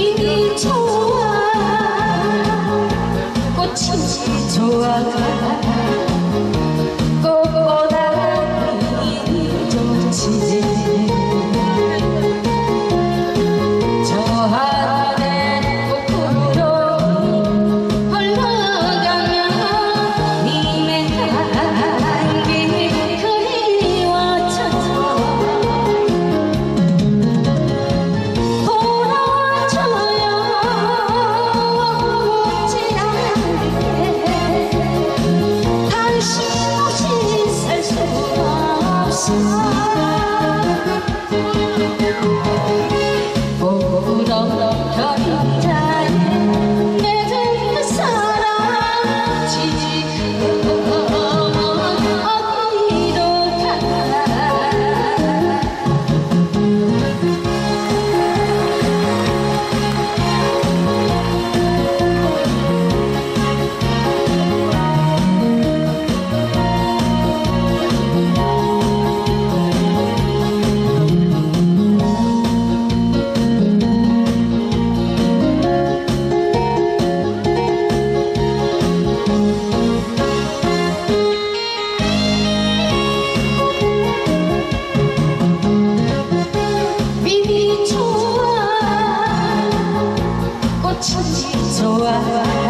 꽃잎이 좋아. 꽃이 좋아. Yolda 꽃이